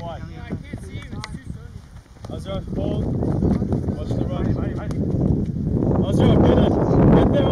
wide. I can't see you, it's too sunny. Azra, hold. Watch the right. Azra, get it. Get there.